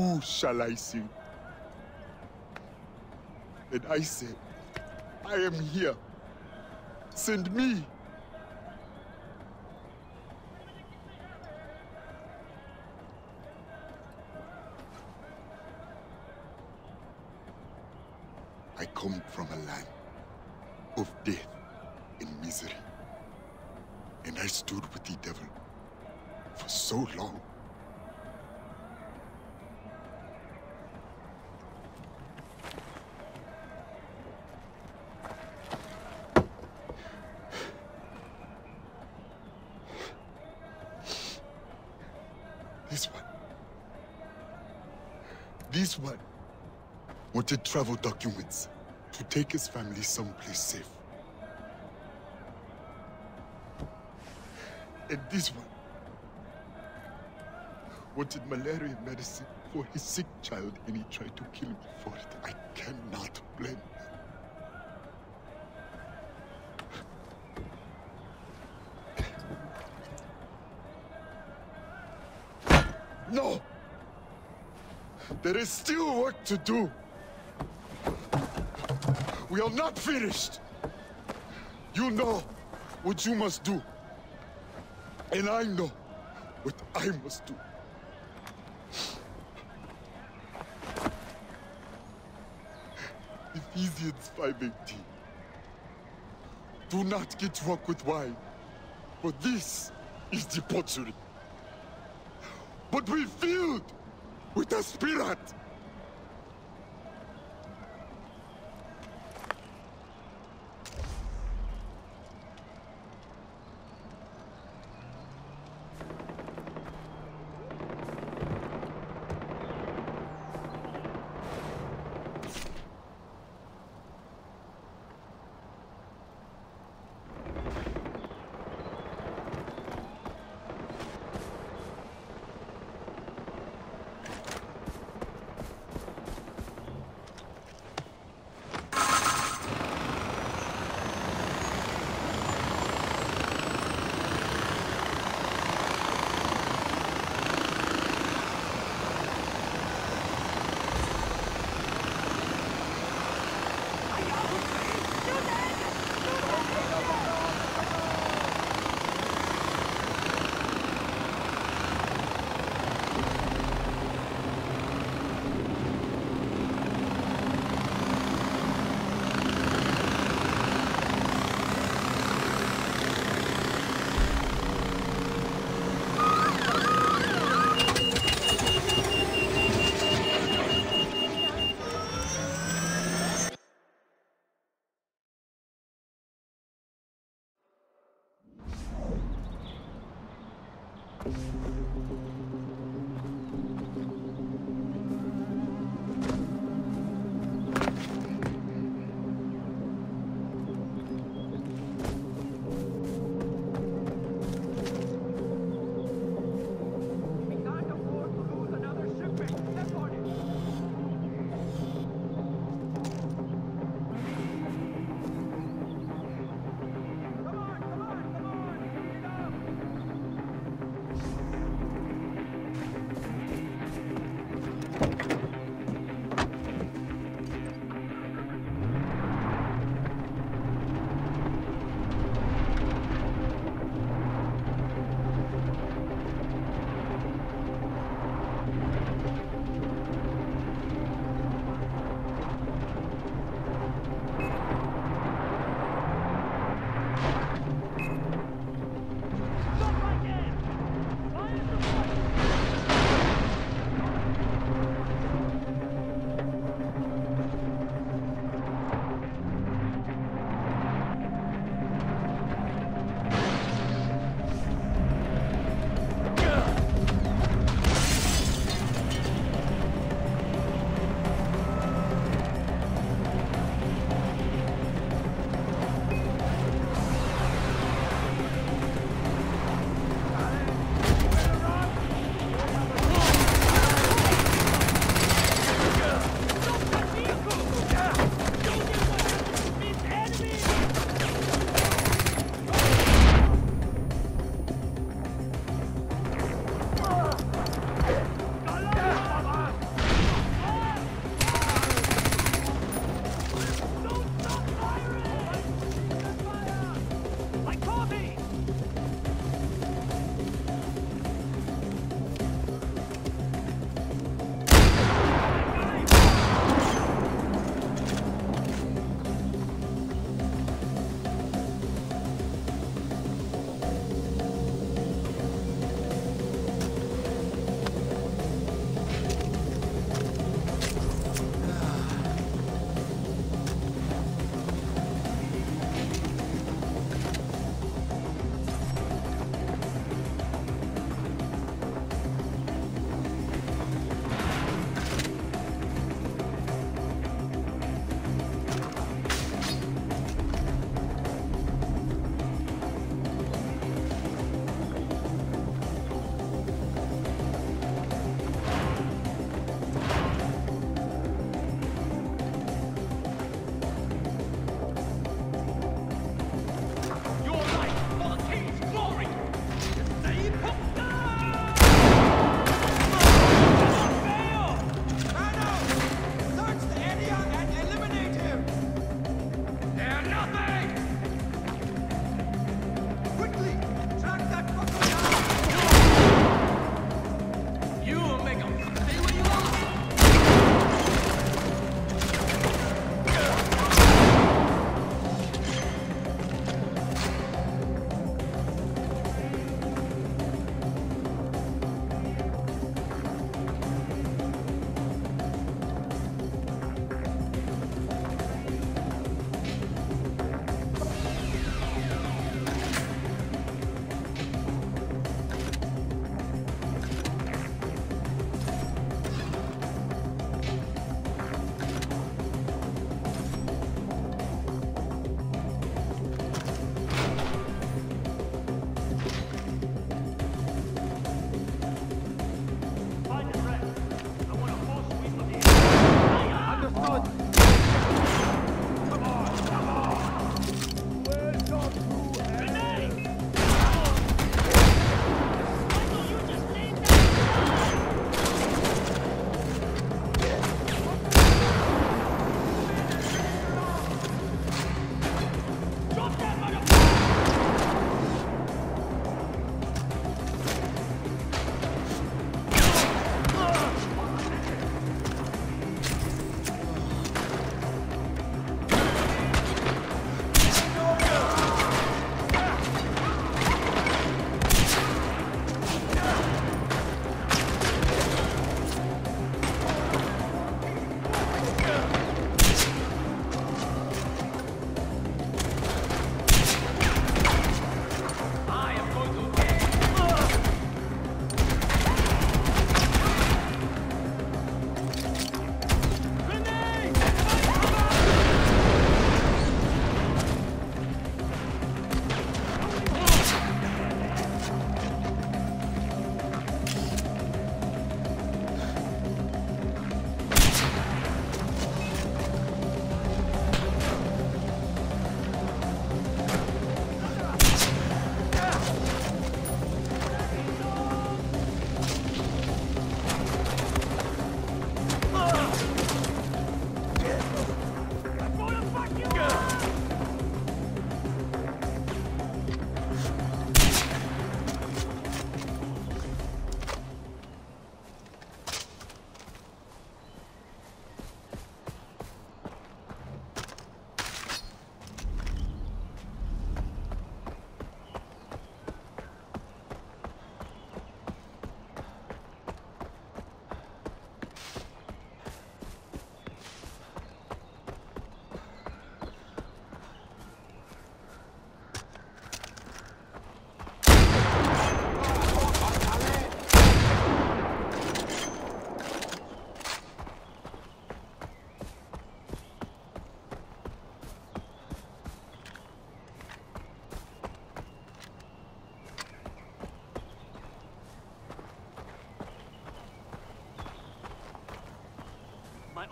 Who shall I sing? And I said, I am here. Send me. I come from a land of death and misery. And I stood with the devil for so long. One wanted travel documents to take his family someplace safe. And this one wanted malaria medicine for his sick child and he tried to kill me for it. I cannot blame him. No! There is still work to do. We are not finished. You know what you must do. And I know what I must do. Ephesians 5.18 Do not get drunk with wine, for this is debauchery. But be filled with the Spirit.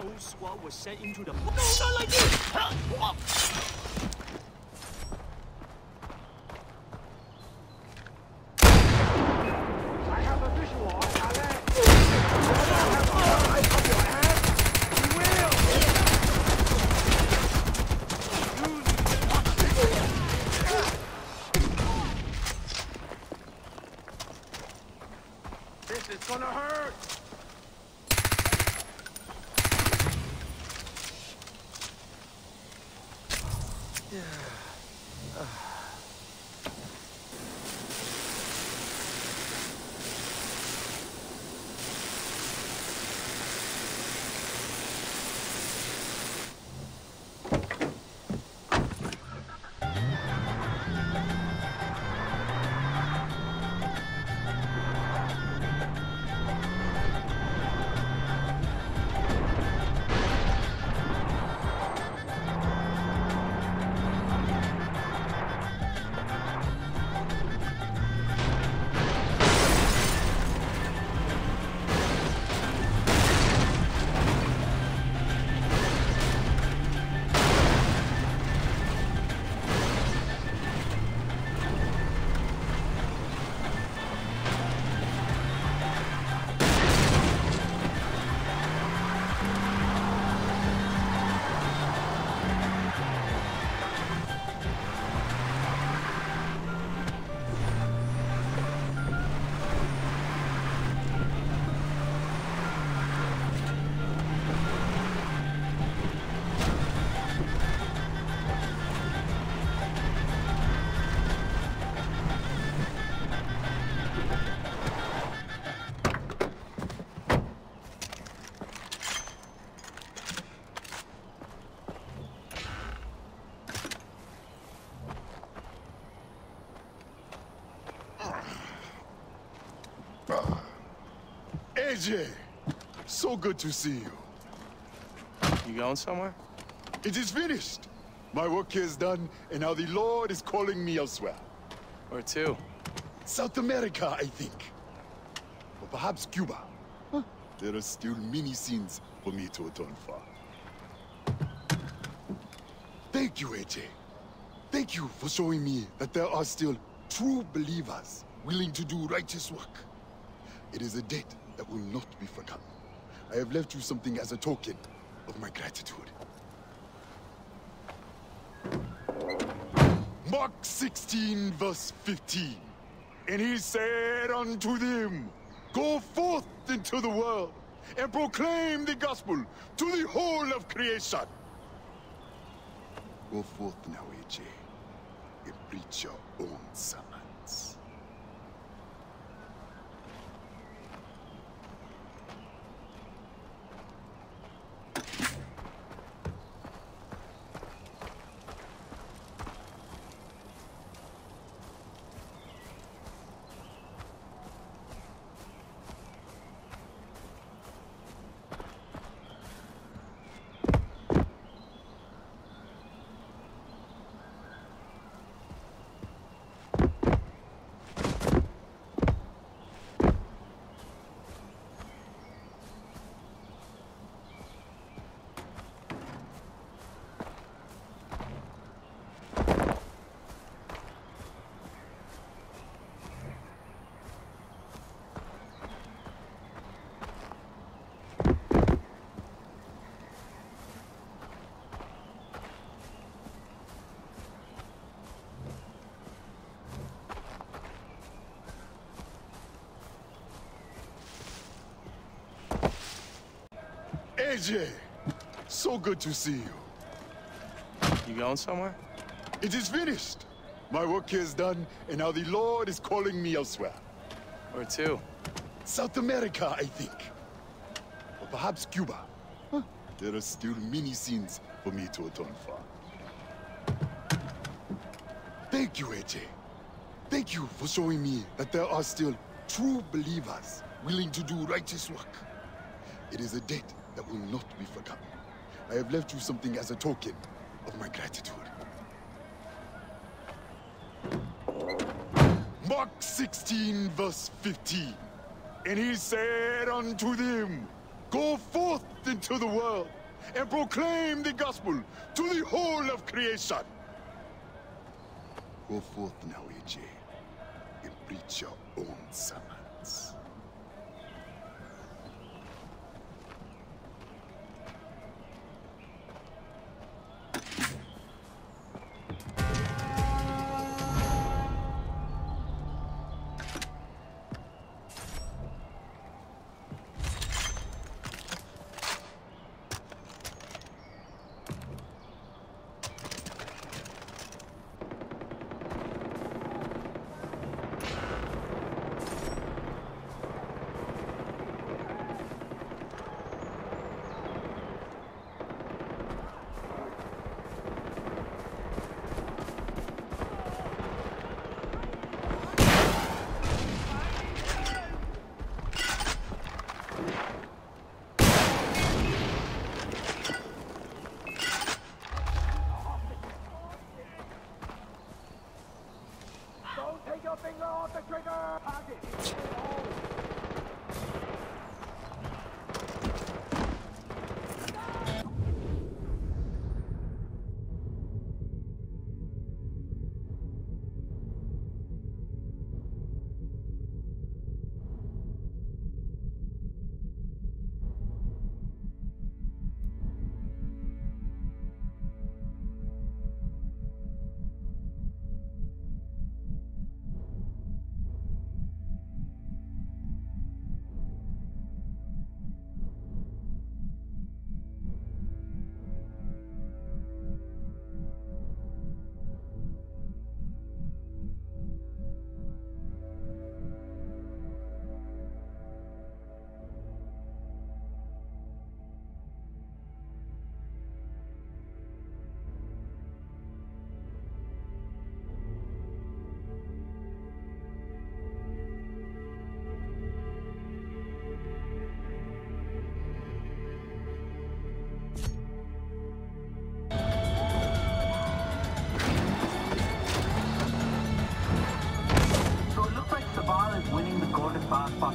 Old squad was sent into the... No, not like this! Huh? This is gonna hurt. Yeah. Ajay, so good to see you. You going somewhere? It is finished. My work here is done, and now the Lord is calling me elsewhere. Where to? South America, I think. Or perhaps Cuba. Huh. There are still many sins for me to atone for. Thank you, Ajay. Thank you for showing me that there are still true believers willing to do righteous work. It is a debt that will not be forgotten. I have left you something as a token of my gratitude. Mark 16, verse 15. And he said unto them, Go forth into the world and proclaim the gospel to the whole of creation. Go forth now, Ajay, and preach your own sermons. Ajay, so good to see you. You going somewhere? It is finished. My work here is done, and now the Lord is calling me elsewhere. Where to? South America, I think. Or perhaps Cuba. Huh. There are still many sins for me to atone for. Thank you, Ajay. Thank you for showing me that there are still true believers willing to do righteous work. It is a debt that will not be forgotten. I have left you something as a token of my gratitude. Mark 16, verse 15. And he said unto them, Go forth into the world and proclaim the gospel to the whole of creation. Go forth now, Ajay, and preach your own sermons.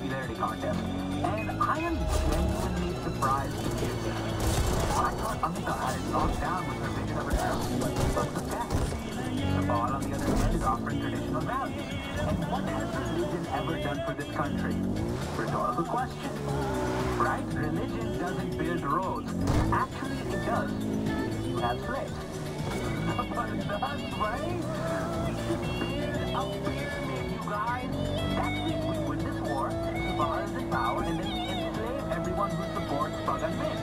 popularity contest, and I am genuinely surprised to hear this. I thought Amita had it locked down with her vision of herself, but the fact Sabal on the other hand is offering traditional values, and what has religion ever done for this country? Rhetorical question. Right? Religion doesn't build roads. Actually, it does. You have slaves. but that's right. We should build a pyramid, you guys and then we enslave everyone who supports Pagan Min.